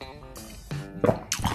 あっ!